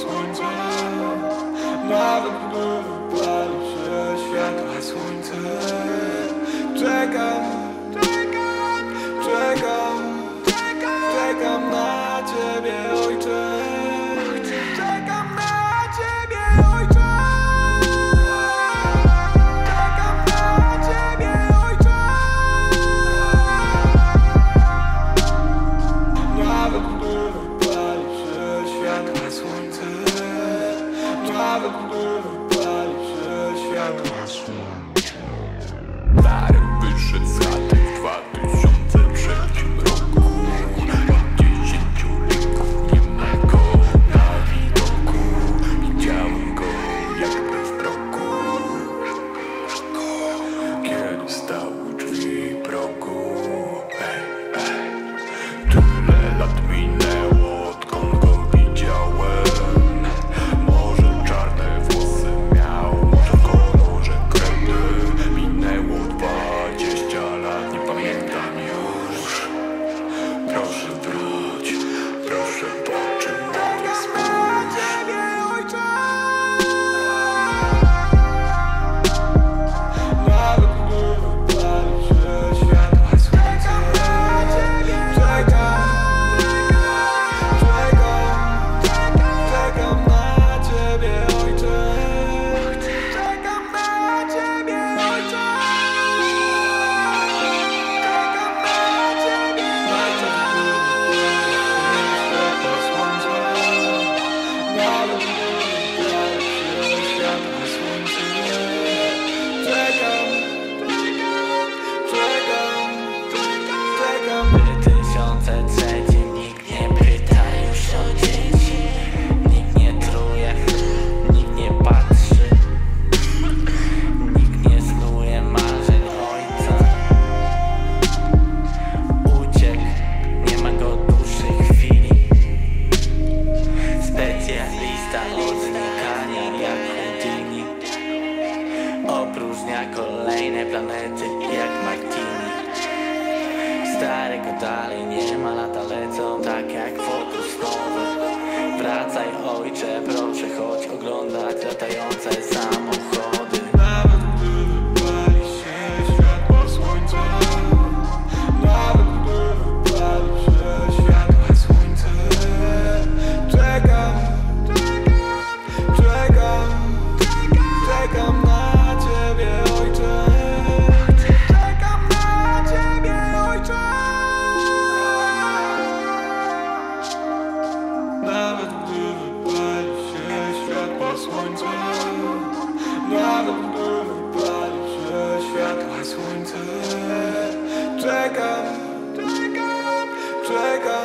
This winter, never blue. inne planety jak Martini Starego dalej nie ma, lata lecą tak jak fokus nowy. Wracaj ojcze, proszę chodź oglądać latające samo Schläger.